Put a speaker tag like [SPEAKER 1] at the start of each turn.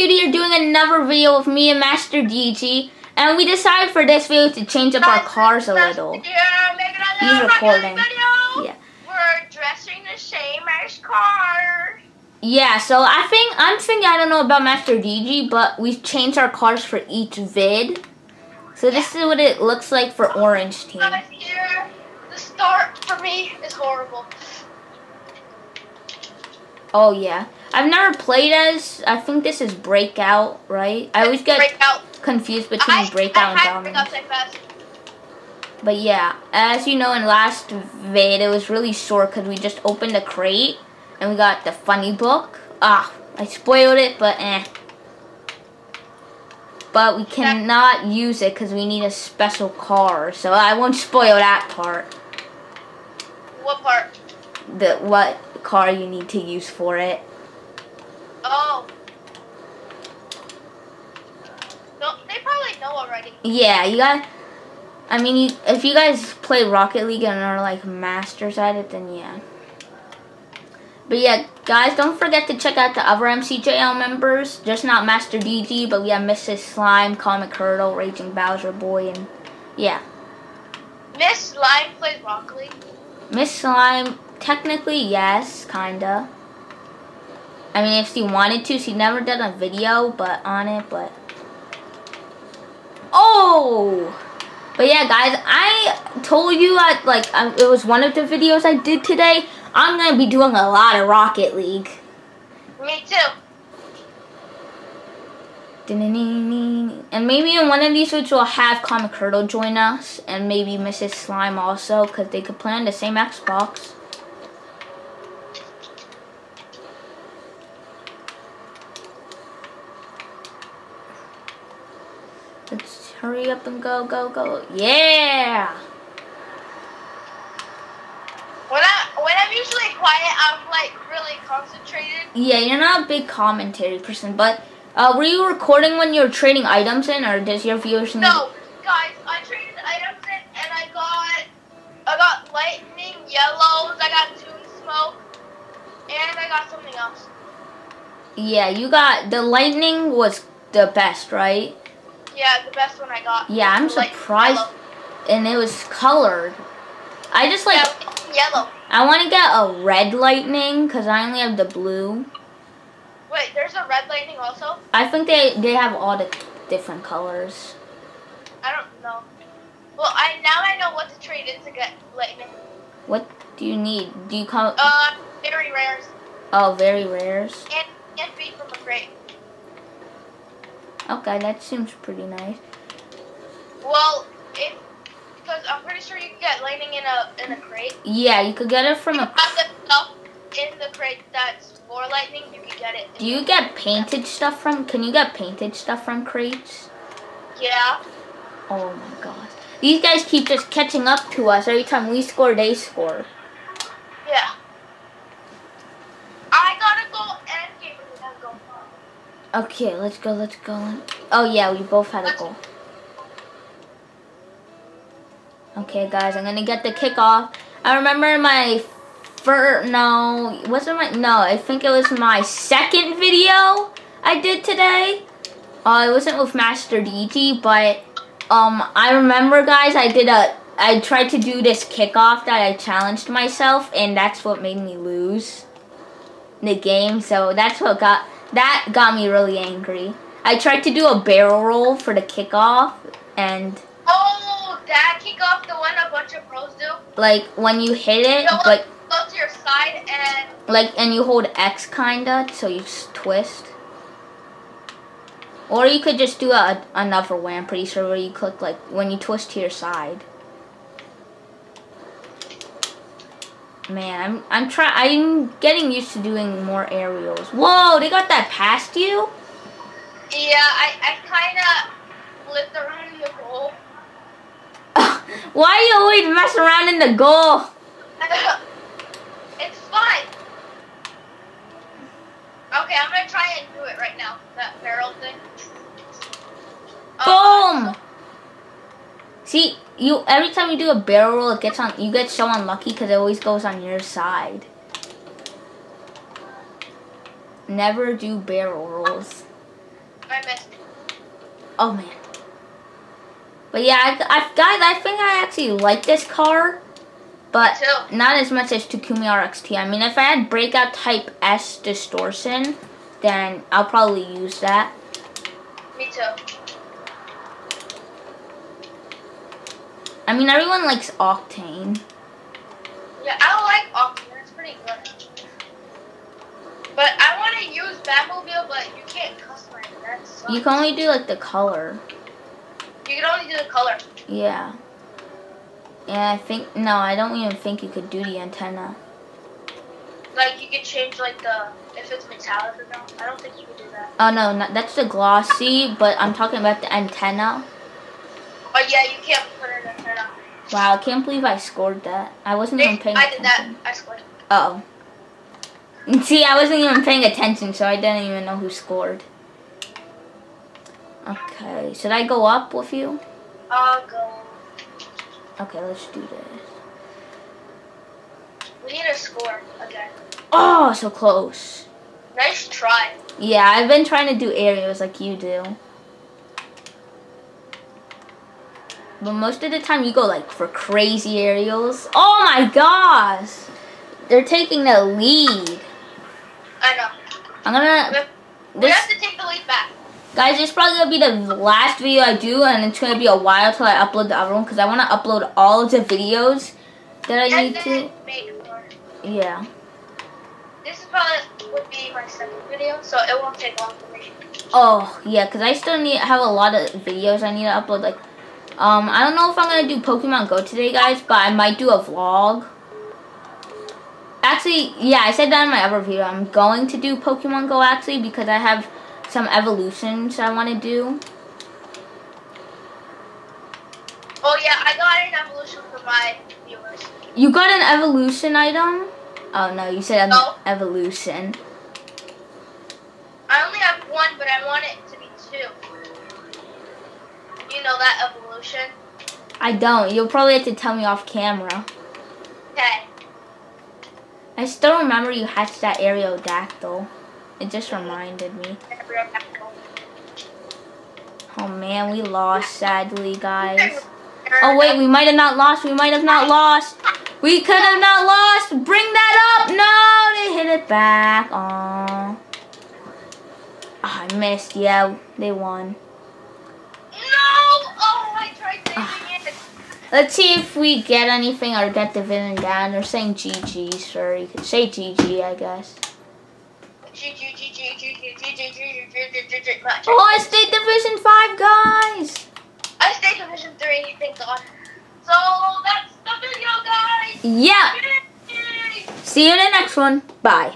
[SPEAKER 1] Duty are doing another video with me and Master DG. And we decided for this video to change up our cars a little. He's recording. Yeah.
[SPEAKER 2] We're dressing the same as cars.
[SPEAKER 1] Yeah, so I think, I'm thinking, I don't know about Master DG, but we changed our cars for each vid. So this is what it looks like for Orange Team.
[SPEAKER 2] The start for me is horrible.
[SPEAKER 1] Oh yeah. I've never played as, I think this is Breakout, right? I always get
[SPEAKER 2] Breakout.
[SPEAKER 1] confused between
[SPEAKER 2] I,
[SPEAKER 1] Breakout
[SPEAKER 2] I
[SPEAKER 1] and
[SPEAKER 2] breakouts.
[SPEAKER 1] But yeah, as you know in last vid, it was really short because we just opened a crate and we got the funny book. Ah, I spoiled it, but eh. But we cannot use it because we need a special car, so I won't spoil that part.
[SPEAKER 2] What part?
[SPEAKER 1] The what car you need to use for it.
[SPEAKER 2] Oh. No, they probably know already.
[SPEAKER 1] Yeah, you got. I mean, you, if you guys play Rocket League and are like masters at it, then yeah. But yeah, guys, don't forget to check out the other MCJL members. Just not Master DG, but we have Mrs. Slime, Comic Hurdle, Raging Bowser Boy, and yeah.
[SPEAKER 2] Miss Slime plays Rocket League.
[SPEAKER 1] Miss Slime, technically, yes, kinda. I mean, if she wanted to, she never done a video, but on it, but. Oh! But yeah, guys, I told you that, like, um, it was one of the videos I did today. I'm gonna be doing a lot of Rocket League.
[SPEAKER 2] Me too.
[SPEAKER 1] And maybe in one of these videos we'll have Comic Hurdle join us, and maybe Mrs. Slime also, because they could play on the same Xbox. Let's hurry up and go, go, go. Yeah!
[SPEAKER 2] When I when I'm usually quiet, I'm like really concentrated.
[SPEAKER 1] Yeah, you're not a big commentary person, but uh, were you recording when you were trading items in, or does your viewers need...
[SPEAKER 2] No, guys, I traded items in and I got I got lightning yellows, I got toon smoke, and I got something else.
[SPEAKER 1] Yeah, you got... The lightning was the best, right?
[SPEAKER 2] Yeah, the best one I got.
[SPEAKER 1] Yeah, I'm
[SPEAKER 2] was the lightning
[SPEAKER 1] surprised.
[SPEAKER 2] yellow.
[SPEAKER 1] And it was colored. I just like...
[SPEAKER 2] Yeah, yellow.
[SPEAKER 1] I want to get a red lightning, because I only have the blue.
[SPEAKER 2] Wait, there's a red lightning also.
[SPEAKER 1] I think they, they have all the different colors.
[SPEAKER 2] I don't know. Well, I now I know what to trade in to get lightning.
[SPEAKER 1] What do you need? Do you come...
[SPEAKER 2] Uh, very rares
[SPEAKER 1] Oh, very rares.
[SPEAKER 2] and and feed from a crate.
[SPEAKER 1] Okay, that seems pretty nice.
[SPEAKER 2] Well, if because I'm pretty sure you can get lightning in a in a crate.
[SPEAKER 1] Yeah, you could get it from
[SPEAKER 2] You
[SPEAKER 1] a...
[SPEAKER 2] have the stuff in the crate that's for lightning. You can get it.
[SPEAKER 1] Do you get painted stuff from... Can you get painted stuff from crates?
[SPEAKER 2] Yeah.
[SPEAKER 1] Oh my gosh. These guys keep just catching up to us. Every time we score, they score.
[SPEAKER 2] Yeah. I gotta go and game. We gotta go.
[SPEAKER 1] Okay, let's go, let's go. Oh yeah, we both had a goal. Okay, guys, I'm gonna get the kickoff. I remember my first, no, wasn't my, no, I think it was my second video I did today. Uh, it wasn't with Master DG, but, um, I remember, guys, I did a, I tried to do this kickoff that I challenged myself, and that's what made me lose the game, so that's what got, that got me really angry. I tried to do a barrel roll for the kickoff, and
[SPEAKER 2] Oh, that kick off the one a bunch of pros do.
[SPEAKER 1] like when you hit it,
[SPEAKER 2] You
[SPEAKER 1] but
[SPEAKER 2] go to your side and
[SPEAKER 1] like and you hold X kinda, so you s- twist. Or you could just do a, another way. I'm pretty sure where you click like when you twist to your side. Man, I'm I'm trying. I'm getting used to doing more aerials. Whoa, they got that past you?
[SPEAKER 2] yeah, I I kind of flipped around in the goal.
[SPEAKER 1] Why you always mess around in the goal?
[SPEAKER 2] it's fine. Okay, I'm gonna try and do it right now. That barrel thing.
[SPEAKER 1] Boom! Uh, See, you every time you do a barrel roll, it gets on. You get so unlucky because it always goes on your side. Never do barrel rolls.
[SPEAKER 2] I missed.
[SPEAKER 1] Oh man. But yeah, I, I, guys, I think I actually like this car, but not as much as Takumi RXT. I mean, if I had Breakout Type S distortion, then I'll probably use that.
[SPEAKER 2] Me too.
[SPEAKER 1] I mean, everyone likes Octane.
[SPEAKER 2] Yeah, I like Octane. It's pretty good. But I want to use Batmobile, but you can't customize it. That sucks.
[SPEAKER 1] You can only do like the color.
[SPEAKER 2] You can only do the color.
[SPEAKER 1] Yeah. And I think, no, I don't even think you could do the antenna.
[SPEAKER 2] Like you could change like the if it's metallic or not. I don't think you could do that.
[SPEAKER 1] Oh no, not, that's the glossy, but I'm talking about the antenna.
[SPEAKER 2] Oh yeah, you can't put it in there.
[SPEAKER 1] Wow, I can't believe I scored that. I wasn't even paying attention.
[SPEAKER 2] I did that. I scored.
[SPEAKER 1] Oh. See, I wasn't even paying attention, so I didn't even know who scored. Okay, should I go up with you?
[SPEAKER 2] I'll go.
[SPEAKER 1] Okay, let's do this.
[SPEAKER 2] We need a score again.
[SPEAKER 1] Oh, so close.
[SPEAKER 2] Nice try.
[SPEAKER 1] Yeah, I've been trying to do aerials like you do. But most of the time you go like for crazy aerials. Oh my gosh! They're taking the lead.
[SPEAKER 2] I know.
[SPEAKER 1] I'm gonna...
[SPEAKER 2] we
[SPEAKER 1] This,
[SPEAKER 2] have to take the lead back.
[SPEAKER 1] guys, this is probably gonna be the last video I do and it's gonna be a while till I upload the other one because I want to upload all of the videos that I
[SPEAKER 2] and
[SPEAKER 1] need to. Yeah.
[SPEAKER 2] This is probably would be my second video, so it won't take long for me.
[SPEAKER 1] Oh, yeah, because I still need have a lot of videos I need to upload. Like, um, I don't know if I'm going to do Pokemon Go today, guys, but I might do a vlog. Actually, yeah, I said that in my other video. I'm going to do Pokemon Go, actually, because I have some evolutions I want to do.
[SPEAKER 2] Oh yeah, I got an evolution for my viewers.
[SPEAKER 1] You got an evolution item? Oh, no, you said
[SPEAKER 2] No.
[SPEAKER 1] evolution.
[SPEAKER 2] I only have one, but I want it to be two. You know that evolution?
[SPEAKER 1] I don't. You'll probably have to tell me off camera.
[SPEAKER 2] Okay.
[SPEAKER 1] I still remember you hatched that Aerodactyl. It just reminded me. Oh man, we lost sadly, guys. Oh wait, we might have not lost. We might have not lost. We could have not lost. Bring that up. No, they hit it back. Aw. Ah, I missed. Yeah, they won. Let's see if we get anything or get the villain down. They're saying GG, Sorry, You could say GG, I guess. Oh, I stayed Division 5, guys!
[SPEAKER 2] I stayed Division 3, thank God. So, that's the video, guys!
[SPEAKER 1] Yeah!
[SPEAKER 2] Yay.
[SPEAKER 1] See you in the next one. Bye.